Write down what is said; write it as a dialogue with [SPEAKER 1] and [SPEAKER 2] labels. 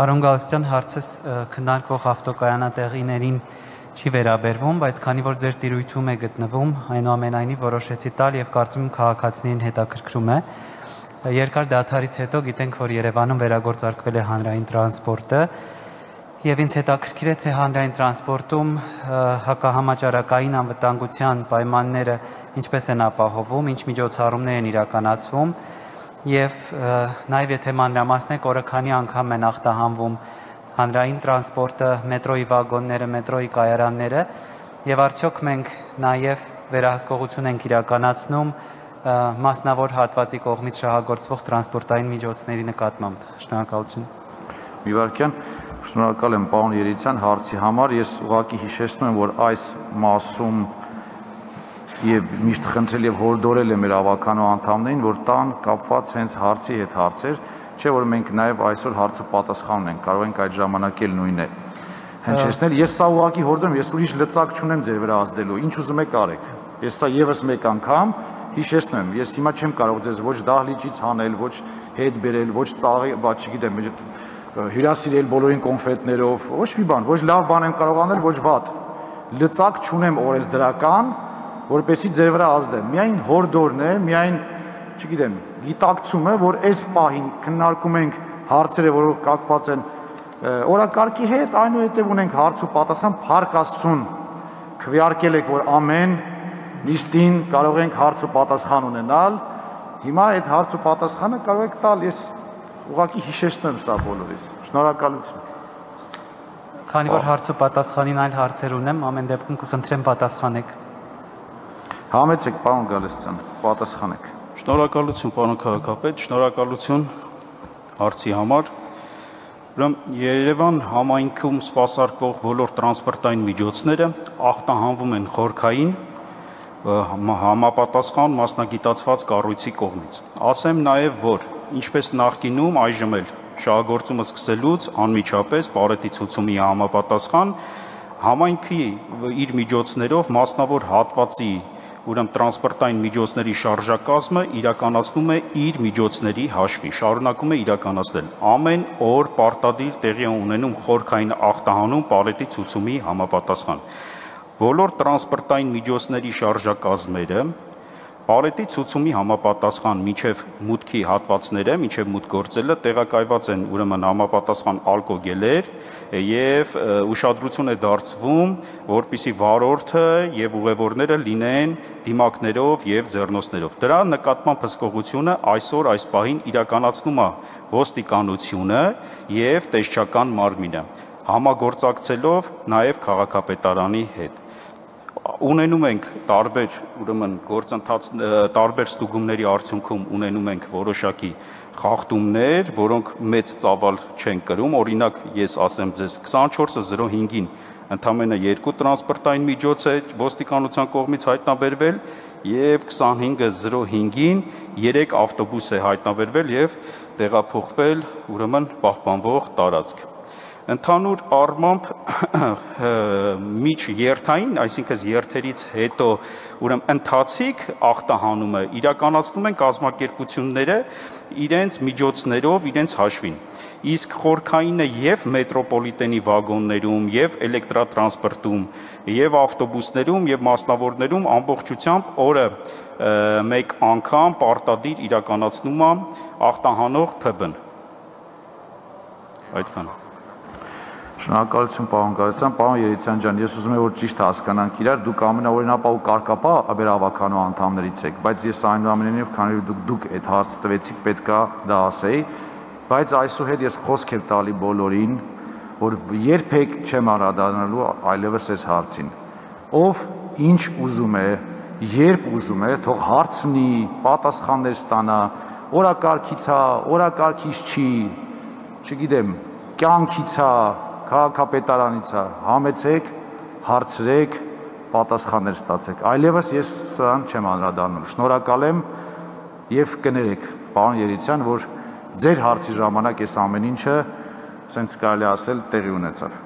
[SPEAKER 1] Արոն Գալստյան հարցս քննարկվող ավտոկայանատեղիներին չի վերաբերվում, բայց քանի որ ձեր տիրույթում է գտնվում, այնուամենայնիվ որոշեցի տալ եւ կարծում եմ քաղաքացիներին հետաքրքրում է։ Երկար դաթարից հետո գիտենք, որ Երևանում վերագործարկվել է հանրային տրանսպորտը, Եվ ինձ հետաքրքիր է թե հանրային տրանսպորտում հակահամաճարակային անվտանգության պայմանները ինչպես են ապահովում, ինչ միջոցառումներ են իրականացվում եւ նաեւ եթե մանրամասնեք օրը քանի անգամ են ախտահանվում հանրային տրանսպորտը, մետրոյի վագոնները, մետրոյի կայարանները եւ արդյոք մենք նաեւ վերահսկողություն ենք իրականացնում մասնավոր հատվածի կողմից շահագործվող տրանսպորտային միջոցների նկատմամբ։ Շնորհակալություն։
[SPEAKER 2] Մի վարքյան Շնորհակալ եմ պարոն Երիցյան հարցի համար։ Ես ուղղակի հիշեցնում եմ, որ այս մասում եւ միշտ խնդրել եւ հորդորել եմ մեր ավականո անդամներին, որ տան կապված հենց հարցի հետ հարցեր, չէ որ մենք նաեւ այսօր հարցը պատասխան ունենք, կարող ենք այդ ժամանակ էլ նույնն է հնչեցնել։ Ես սա ուղղակի հորդորում, ես ուրիշ լծակ չունեմ ձեր վրա ազդելու։ Ինչ ուզում եք արեք։ Ես սա եւս մեկ անգամ հիշեցնում եմ, ես հիմա չեմ կարող ձեզ ոչ դահլիճից հանել, ոչ հետ բերել, ոչ ծաղի, բա չգիտեմ, հյուրասիրել բոլորին կոնֆետներով, ոչ մի բան, ոչ լավ բան եմ կարող անել, ոչ վատ։ Լծակ չունեմ օրեսդրական, որպեսի ձեր վրա ազդեմ։ Միայն հորդորն է, միայն, չգիտեմ, գիտակցումը, որ այս պահին քննարկում ենք հարցերը, որոնք կապված են օրակարգի հետ, այնուհետև ունենք հարց ու պատասխան Փառք Աստծուն քվեարկել եք, որ ամեն նիստին կարող ենք հարց ու պատասխան ունենալ։ Հիմա այդ հարց ու պատասխանը կարող եք տալ, ես ուղղակի հիշեցնում եմ սա բոլորիս։ Շնորհակալություն։
[SPEAKER 1] Քանի որ հարցը պատասխանին այլ հարցեր ունեմ, ամեն դեպքում կխնդրեմ պատասխանեք։
[SPEAKER 2] Համեցեք, պարոն Գալստյան, պատասխանեք։
[SPEAKER 3] Շնորհակալություն, պարոն քաղաքապետ, շնորհակալություն հարցի համար։ Ուրեմն Երևան համայնքում սպասարկող բոլոր տրանսպորտային միջոցները ախտահանվում են խորքային համապատասխան մասնագիտացված կառույցի կողմից։ Ասեմ նաև, որ ինչպես նախկինում այժմ էլ շահագործումը սկսելուց անմիջապես բարետի ցուցումի համապատասխան համայնքի իր միջոցներով մասնավոր հատվածի ուրեմն տրանսպորտային միջոցների շարժակազմը իրականացնում է իր միջոցների հաշվի, շարունակում է իրականացնել։ Ամեն օր պարտադիր տեղի ունենում խորքային ախտահանում պալետի ցուցումի համապատասխան։ Բոլոր տրանսպորտային միջոցների շարժակազմերը Բարետի ցուցումի համապատասխան միջև մուտքի հատվածները, միջև մուտք գործելը տեղակայված են ուրեմն համապատասխան ալկոգելեր եւ ուշադրություն է դարձվում, որpիսի վարորդը եւ ուղևորները լինեն դիմակներով եւ ձեռնոցներով։ Դրա նկատմամբ հսկողությունը այսօր այս պահին իրականացնում է ոստիկանությունը եւ տեսչական մարմինը համագործակցելով նաեւ քաղաքապետարանի հետ ունենում ենք տարբեր ուրեմն գործընթաց տարբեր ստուգումների արդյունքում ունենում ենք որոշակի խախտումներ, որոնք մեծ ծավալ չեն կրում։ Օրինակ, ես ասեմ ձեզ 24-05-ին ընդամենը երկու տրանսպորտային միջոց է ոստիկանության կողմից հայտնաբերվել եւ 25-05-ին 3 ավտոբուս է հայտնաբերվել եւ տեղափոխվել ուրեմն պահպանվող տարածք ընդհանուր առմամբ միջ երթային, այսինքն երթերից հետո ուրեմն ընթացիկ ախտահանումը իրականացնում են կազմակերպությունները իրենց միջոցներով, իրենց հաշվին։ Իսկ խորքայինը եւ մետրոպոլիտենի վագոններում, եւ էլեկտրատրանսպորտում, եւ ավտոբուսներում, եւ մասնավորներում ամբողջությամբ օրը մեկ անգամ պարտադիր իրականացնում է ախտահանող ՓԲ-ն։ Այդքան։
[SPEAKER 2] Շնորհակալություն պարոն Գարասյան, պարոն Երիցյան ջան, ես ուզում եմ որ ճիշտ հասկանանք իրար, դուք ամենաօրինապահ ու կարկապա ավերավականո անդամներից եք, բայց ես այնուամենայնիվ քանի որ դուք դուք այդ հարցը տվեցիք, պետքա դա ասեի, բայց այսուհետ ես խոսք եմ տալի բոլորին, որ երբեք չեմ անդրադառնալու այլևս այս հարցին։ Ով ինչ ուզում է, երբ ուզում է, թող հարցնի, պատասխաններ ստանա, օրակարգից է, օրակարգից չի, չգիտեմ, կյանքից է, քաղաքապետարանից է, համեցեք, հարցրեք, պատասխաններ ստացեք։ Այլևս ես սրան չեմ անդրադառնում։ Շնորհակալ եմ եւ կներեք, պարոն Երիցյան, որ ձեր հարցի ժամանակ այս ամեն ինչը, ասենց կարելի ասել, տեղի ունեցավ։